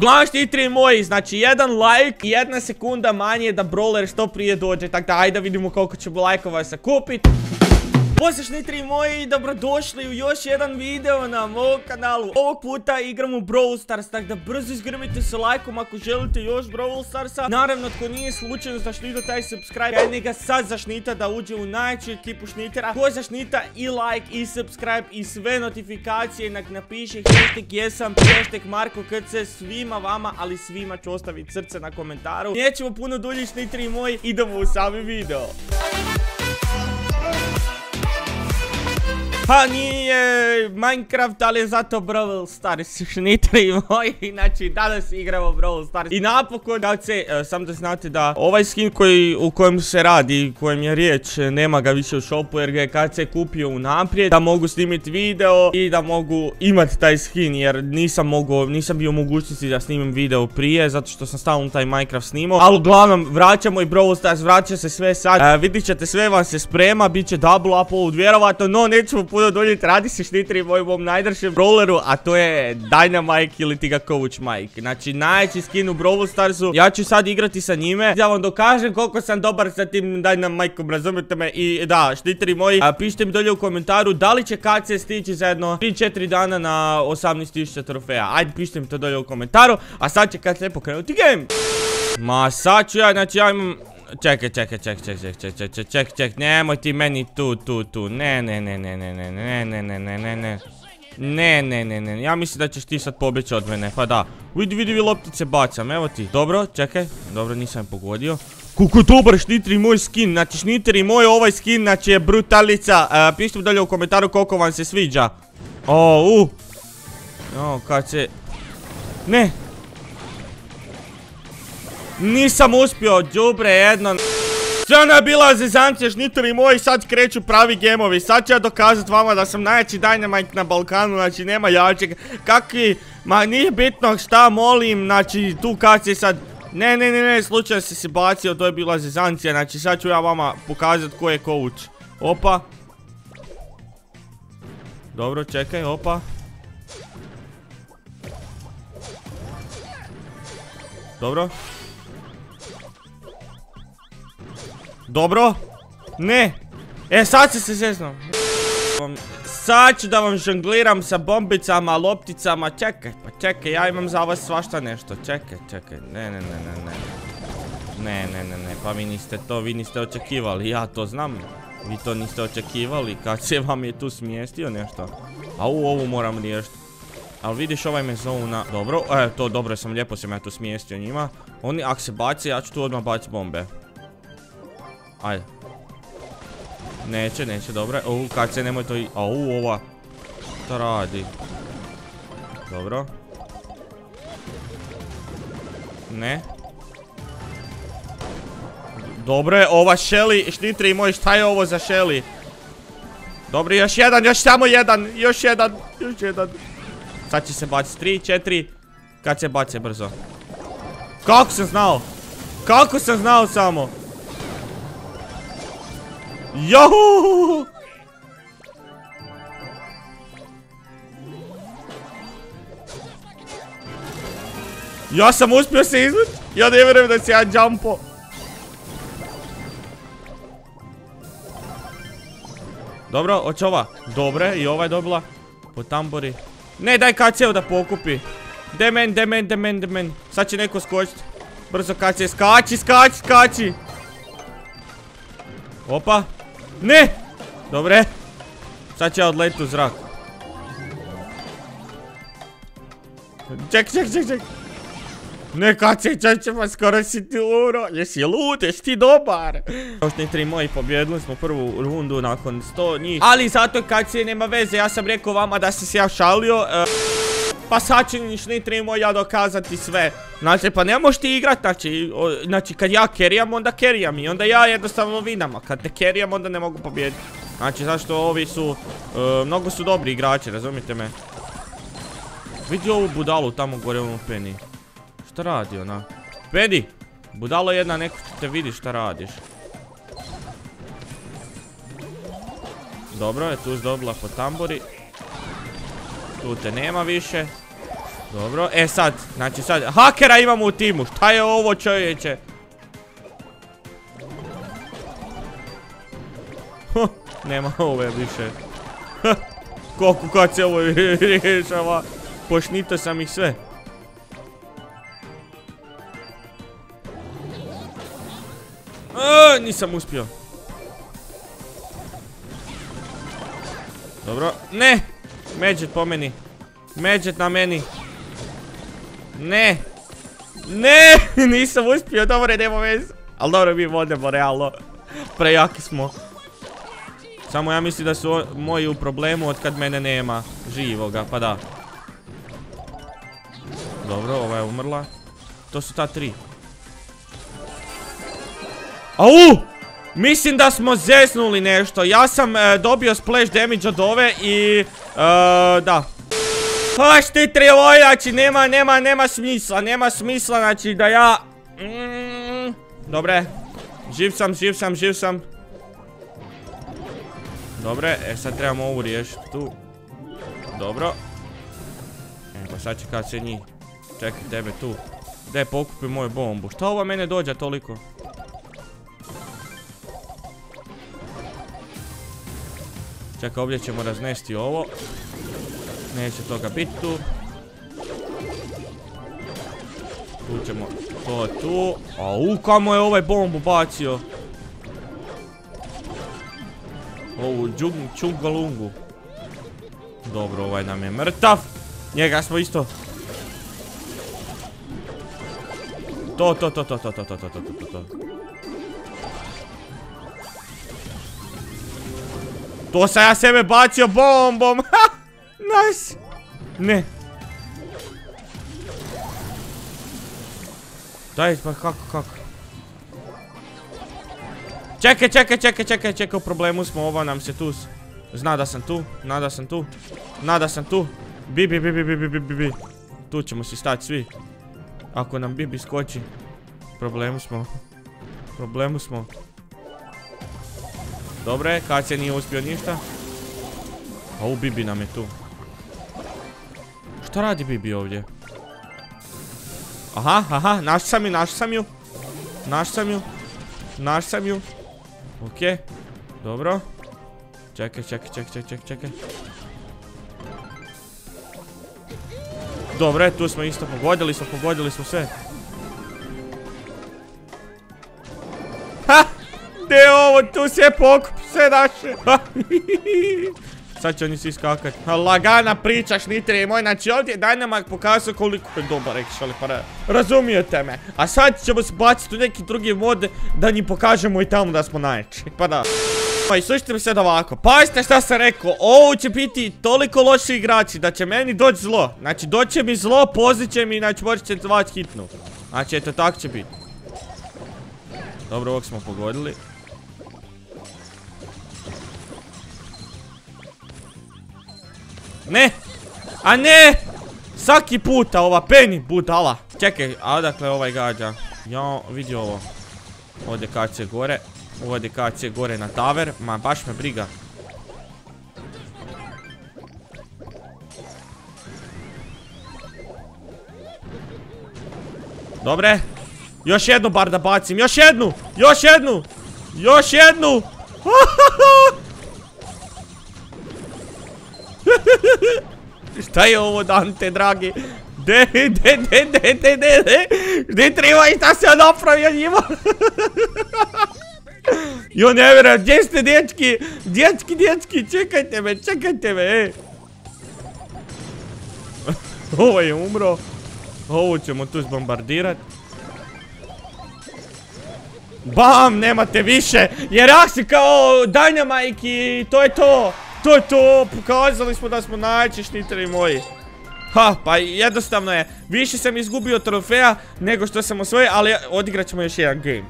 Uglavnom štitri moji, znači jedan like i jedna sekunda manje da brawler što prije dođe, tako da ajde vidimo koliko ćemo lajkova sakupit. Pozdrav šnitri moji, dobrodošli u još jedan video na mom kanalu. Ovog puta igram u Brawl Stars, tako da brzo izgrmite se lajkom ako želite još Brawl Starsa. Naravno, tko nije slučajno zašnita taj subscribe, ajde ga sad zašnita da uđe u najveću ekipu šnitera. Ko zašnita i like i subscribe i sve notifikacije, nek napiše hashtag jesam, hashtag Marko KC svima vama, ali svima ću ostaviti srce na komentaru. Nećemo puno dulji šnitri moji, idemo u sami video. Pa nije Minecraft, ali je zato Brawl Stars. Šnitri moji, znači danas igramo Brawl Stars. I napokon, se, e, sam da znate da. Ovaj skin koji, u kojem se radi, kojem je riječ, nema ga više u shopu jer ga je kad se kupio unaprijed, da mogu snimiti video i da mogu imati taj skin. Jer nisam mogu, nisam bio u mogućnosti da snimim video prije, zato što sam stalno taj Minecraft snimao. Ali uglavnom, vraćamo i Brawl Stars, vraća se sve sad, vidit ćete sve vam se sprema, bit će double upload vjerovatno, no nećemo puno duljiti, radi se šnitri moj mom najdržem brawleru, a to je Dynamike ili ti ga Coach Mike. Znači najveći skin u Brawl Starsu, ja ću sad igrati sa njime, da vam dokažem koliko sam dobar sa tim Dynamikeom, razumijete me, i da, šnitri moji, a, pišite mi dolje u komentaru da li će KC stići zajedno 3-4 dana na 18.000 trofeja, ajde pišite mi to dolje u komentaru, a sad će KC pokrenuti game. Ma sad ću ja, znači ja imam Čekaj, čekaj, čekaj, čekaj, čekaj, čekaj, čekaj, čekaj, nemoj ti meni tu, tu, tu, ne, ne, ne, ne, ne, ne, ne, ne, ne, ne, ne, ne. Ne, ne, ne, ne, ja mislim da ćeš ti sad pobjeći od mene, pa da. Vidi, vidi, vi loptice bacam, evo ti. Dobro, čekaj, dobro, nisam pogodio. Koliko dobar šnitri moj skin, znači šnitri moj ovaj skin, znači je brutalica. Pišite mi dalje u komentaru koliko vam se sviđa. O, u. O, kad se... Ne, nisam uspio, džubre jedno Sve je bila zezancija šniteri moji, sad kreću pravi gemovi Sad ću ja dokazat vama da sam najjači Dynamite na Balkanu, znači nema jačeg. Kakvi, ma nije bitno šta molim, znači tu kad se sad Ne, ne, ne, ne, slučajno se se bacio, to je bila zezancija, znači sad ću ja vama pokazat ko je coach. Opa. Dobro, čekaj, opa. Dobro Dobro. Ne. E, sad se se zezno. Sad ću da vam žongliram sa bombicama, lopticama. Čekaj, pa čekaj, ja imam za vas svašta nešto. Čekaj, čekaj. Ne, ne, ne, ne, ne. Ne, ne, ne, ne, pa vi niste to, vi niste očekivali, ja to znam. Vi to niste očekivali, kad se vam je tu smjestio nešto. A u ovu moram riješiti. Ali vidiš ovaj me zovu na... Dobro, e, to dobro sam, lijepo sam ja tu smjestio njima. Oni, ako se baci, ja ću tu odmah baciti bombe. Ajde. Neće, neće, dobro. U, kad se nemoj to i... Au, ova. Šta radi? Dobro. Ne. Dobro je, ova Shelly, šnitri moj, šta je ovo za Shelly? Dobro, još jedan, još samo jedan, još jedan, još jedan. Sad će se baciti, tri, četiri. Kad se bace brzo? Kako sam znao? Kako sam znao samo? Johu! Ja sam uspio se izvući. Ja ne vjerujem da se ja jumpo. Dobro, oće ova. Dobre, i ova je dobila. Po tambori. Ne, daj KC-u da pokupi. Demen, demen, demen, demen. Sad će neko skočiti. Brzo KC, skači, skači, skači. Opa. Ne! Dobre. Sad će ja odletiti u zrak. Ček, ček, ček, ček. Ne, pa skoro si ti uro. Jesi lud, jesi ti dobar. Još ne tri moji pobjedili smo prvu rundu nakon sto njih. Ali zato kad se nema veze, ja sam rekao vama da si se ja šalio. E, pa sad će ja dokazati sve. Znači, pa ne možeš ti igrat, znači, znači kad ja kerijam, onda kerijam i onda ja jednostavno vinama. Kad ne kerijam, onda ne mogu pobjediti. Znači, zašto ovi su, e, mnogo su dobri igrači, razumite me. Vidi ovu budalu tamo gore u Penny. Šta radi ona? Penny! Budalo jedna, neko te vidi šta radiš. Dobro, je tu dobila po tambori. Tu te nema više. Dobro, e sad, znači sad, hakera imamo u timu, šta je ovo čovječe? Huh, nema ove više. Koliko kad se ovo rješava, pošnito sam ih sve. nisam uspio. Dobro, ne! Međet po meni. Međet na meni. Ne! Ne! Nisam uspio, dobro, nema veze. Ali dobro, mi vodemo, realno. Prejaki smo. Samo ja mislim da su moji u problemu od kad mene nema živoga, pa da. Dobro, ova je umrla. To su ta tri. Au! Mislim da smo zesnuli nešto. Ja sam e, dobio splash damage od ove i... E, da. Pa štitri ovoj, znači nema, nema, nema smisla. Nema smisla, znači da ja... Mm, dobre. Živ sam, živ sam, živ sam. Dobre, e sad trebamo ovu riješiti tu. Dobro. E, pa sad će kad se njih. Čekaj tebe tu. Daj pokupi moju bombu. Šta ova mene dođa toliko? Čekaj, ovdje ćemo raznesti ovo. Neće toga biti tu. Tu ćemo to tu. u kamo je ovaj bombu bacio. Ovu čungalungu. Dobro, ovaj nam je mrtav. Njega smo isto. To, to, to, to, to, to, to, to, to, to, to. To sam ja sebe bacio bombom. nice. Ne. Daj, pa kako, kako? Čekaj, čekaj, čekaj, čekaj, čekaj, u problemu smo, ova nam se tu... Zna da sam tu, nada sam tu, nada sam tu. Bibi, bibi, bibi, bibi, bibi. Tu ćemo si stati svi. Ako nam Bibi skoči. Problemu smo. Problemu smo. Dobre, kad nije uspio ništa. A u Bibi nam je tu. Šta radi Bibi ovdje? Aha, aha, naš sam ju, naš sam ju. Naš sam ju. Naš sam ju. Okej. Dobro. Čekaj, čekaj, čekaj, čekaj, čekaj. Dobre, tu smo isto pogodili smo, pogodili smo sve. Ha! Gdje je ovo? Tu se pokup, sve naše. Sad će oni svi skakat. Lagana pričaš, Nitri moj. Znači ovdje je Dynamite pokazao koliko je dobar ali pa razumijete me. A sad ćemo se baciti u neki drugi mod da njim pokažemo i tamo da smo najjači. Pa da. Pa i slušajte mi sad ovako. Pazite šta sam rekao. Ovo će biti toliko loši igrači da će meni doći zlo. Znači doće mi zlo, pozit će mi, znači morat će zvać hitnu. Znači eto tako će biti. Dobro, ovog smo pogodili. Ne! A ne! Svaki puta ova Penny budala. Čekaj, a odakle ovaj gađa? Ja, vidi ovo. Ovdje kače gore. Ovdje kače gore na taver. Ma, baš me briga. Dobre. Još jednu bar da bacim. Još jednu! Još jednu! Još jednu! Šta je ovo Dante, dragi? De, de, de, de, de, de, de. Gdje treba i šta se napravio njima? Jo ne vjerujem, gdje ste dječki? Dječki, dječki, čekajte me, čekajte me, ej. Ovo je umro. Ovo ćemo tu zbombardirat. Bam, nemate više. Jer ja si kao Dynamite i to je to. To je to, pokazali smo da smo najveći štiteri moji. Ha, pa jednostavno je, više sam izgubio trofeja nego što sam osvojio, ali odigrat ćemo još jedan game.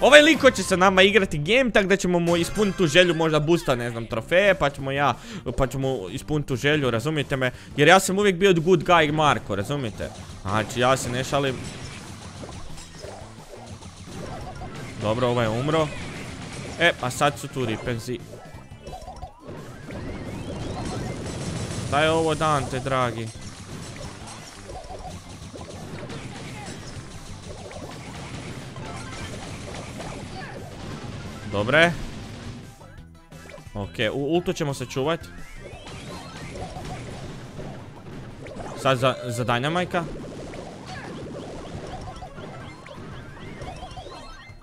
Ovaj liko će sa nama igrati game, tako da ćemo mu ispuniti tu želju, možda boosta, ne znam, trofeje, pa ćemo ja, pa ćemo ispuniti tu želju, razumijete me? Jer ja sam uvijek bio good guy Marko, razumijete? Znači, ja se ne šalim. Dobro, ovaj je umro. E, pa sad su tu ripenzi. Šta je ovo Dante, dragi? Dobre. Ok, u ultu ćemo se čuvat. Sad za, za Dynamajka.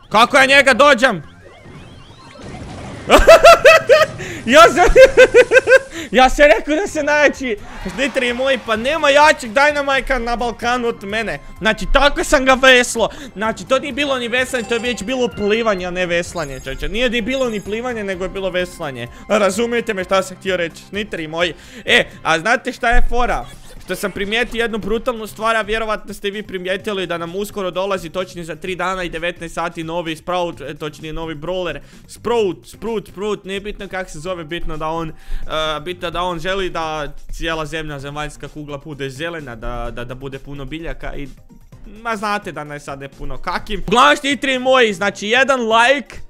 Kako ja njega dođem? ja sam ja sam rekao da se najjači šnitri moji, pa nema jačeg Dynamajka na Balkanu od mene. Znači, tako sam ga veslo. Znači, to nije bilo ni veslanje, to je već bilo plivanje, a ne veslanje, čeče. Nije ni bilo ni plivanje, nego je bilo veslanje. Razumijete me šta sam htio reći, šnitri moji. E, a znate šta je fora? Što sam primijetio jednu brutalnu stvar, a vjerovatno ste vi primijetili da nam uskoro dolazi točnije za 3 dana i 19 sati novi Sprout, e, točnije novi brawler. Sprout, Sprout, Sprout, nije bitno kak se zove, bitno da on, e, bitno da on želi da cijela zemlja, zemaljska kugla bude zelena, da, da, da bude puno biljaka i Ma znate da ne sad ne puno kakim. Uglavnom štitri moji, znači jedan like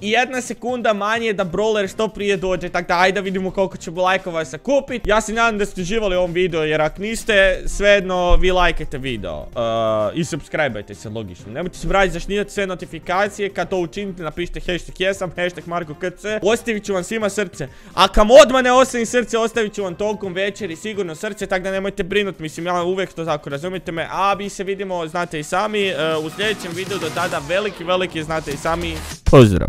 i jedna sekunda manje da brawler što prije dođe, tako da ajde vidimo koliko ćemo lajkova sakupiti. Ja se nadam da ste uživali ovom videu, jer ako niste, svejedno vi lajkajte video. Uh, I subscribeajte se, logično. Nemojte se vratiti zašnijati sve notifikacije, kad to učinite napišite hashtag jesam, hashtag Marko KC. Ostavit ću vam svima srce. A kam odmah ne ostavim srce, ostavit ću vam tokom večeri sigurno srce, tako da nemojte brinut, mislim ja uvijek to tako razumijete me. A mi se vidimo, znate i sami, uh, u sljedećem videu do tada veliki, veliki, znate i sami. Pozdro.